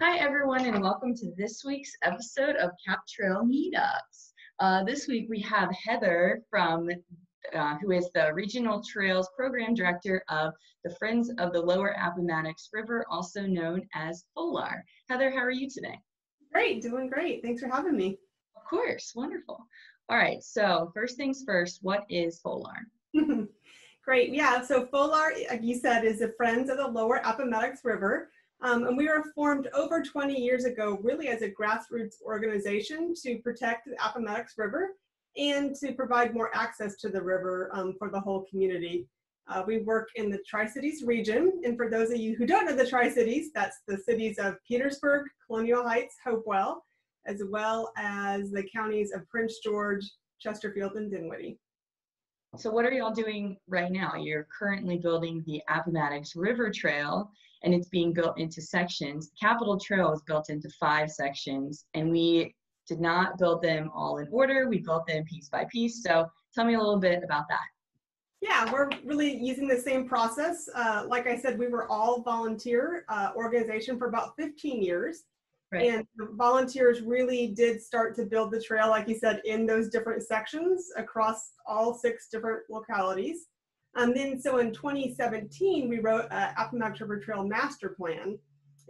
Hi, everyone, and welcome to this week's episode of Cap Trail Meetups. Uh, this week we have Heather from, uh, who is the Regional Trails Program Director of the Friends of the Lower Appomattox River, also known as FOLAR. Heather, how are you today? Great, doing great. Thanks for having me. Of course, wonderful. All right, so first things first, what is FOLAR? Great, yeah, so FOLAR, like you said, is the Friends of the Lower Appomattox River. Um, and we were formed over 20 years ago, really as a grassroots organization to protect the Appomattox River and to provide more access to the river um, for the whole community. Uh, we work in the Tri-Cities region, and for those of you who don't know the Tri-Cities, that's the cities of Petersburg, Colonial Heights, Hopewell, as well as the counties of Prince George, Chesterfield, and Dinwiddie. So what are y'all doing right now? You're currently building the Appomattox River Trail, and it's being built into sections. Capital Trail is built into five sections, and we did not build them all in order. We built them piece by piece. So tell me a little bit about that. Yeah, we're really using the same process. Uh, like I said, we were all volunteer uh, organization for about 15 years. Right. And the volunteers really did start to build the trail, like you said, in those different sections across all six different localities. And then, so in 2017, we wrote a Appomattox River Trail Master Plan.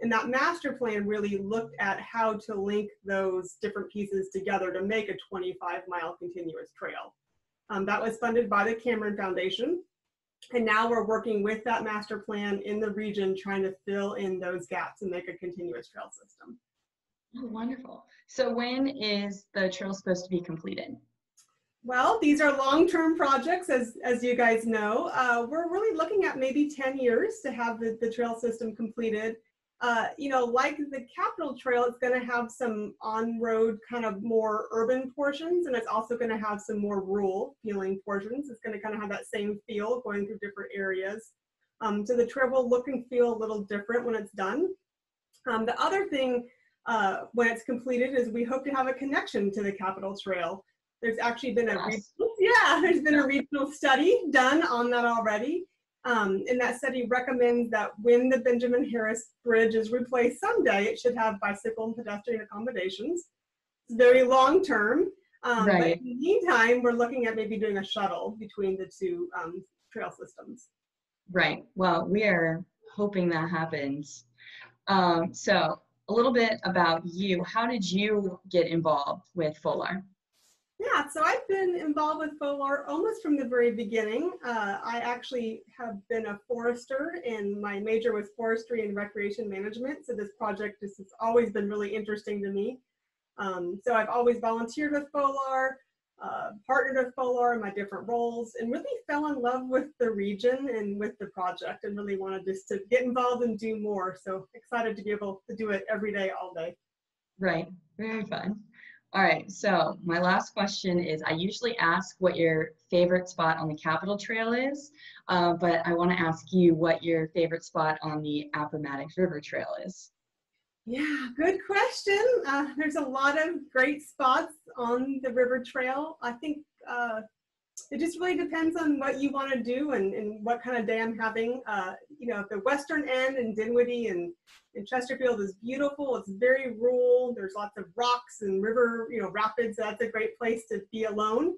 And that master plan really looked at how to link those different pieces together to make a 25 mile continuous trail. Um, that was funded by the Cameron Foundation. And now we're working with that master plan in the region, trying to fill in those gaps and make a continuous trail system. Oh, wonderful. So when is the trail supposed to be completed? Well, these are long-term projects, as, as you guys know. Uh, we're really looking at maybe 10 years to have the, the trail system completed. Uh, you know, like the Capital Trail, it's going to have some on-road kind of more urban portions, and it's also going to have some more rural feeling portions. It's going to kind of have that same feel going through different areas. Um, so the trail will look and feel a little different when it's done. Um, the other thing uh, when it's completed is we hope to have a connection to the Capital Trail. There's actually been a yes. yeah, there's been a regional study done on that already. Um, and that study recommends that when the Benjamin Harrison Bridge is replaced someday, it should have bicycle and pedestrian accommodations. It's very long term. Um, right. But in the meantime, we're looking at maybe doing a shuttle between the two um, trail systems. Right. Well, we are hoping that happens. Um, so a little bit about you. How did you get involved with FOLAR? Yeah, so I've been involved with FOLAR almost from the very beginning. Uh, I actually have been a forester and my major was forestry and recreation management. So this project has always been really interesting to me. Um, so I've always volunteered with FOLAR uh, partnered with FOLAR in my different roles and really fell in love with the region and with the project and really wanted just to get involved and do more. So excited to be able to do it every day, all day. Right, very fun. All right, so my last question is I usually ask what your favorite spot on the Capital Trail is, uh, but I want to ask you what your favorite spot on the Appomattox River Trail is. Yeah, good question. Uh, there's a lot of great spots on the river trail. I think uh, it just really depends on what you want to do and, and what kind of day I'm having. Uh, you know, the western end in Dinwiddie and, and Chesterfield is beautiful. It's very rural. There's lots of rocks and river, you know, rapids. That's a great place to be alone.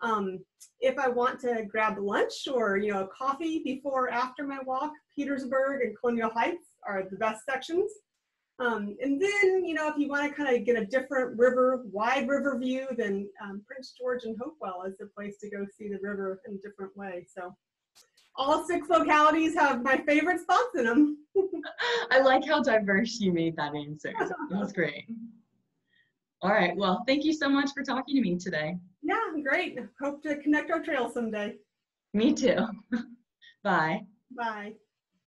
Um, if I want to grab lunch or, you know, coffee before or after my walk, Petersburg and Colonial Heights are the best sections. Um, and then, you know, if you want to kind of get a different river, wide river view, then um, Prince George and Hopewell is the place to go see the river in a different way. So all six localities have my favorite spots in them. I like how diverse you made that answer. That was great. All right. Well, thank you so much for talking to me today. Yeah, great. Hope to connect our trails someday. Me too. Bye. Bye.